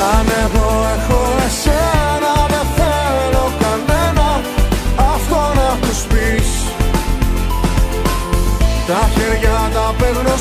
Αν εγώ έχω εσένα δεν θέλω κανένα. Αυτό να τους πεις. Τα χέρια τα παίρνω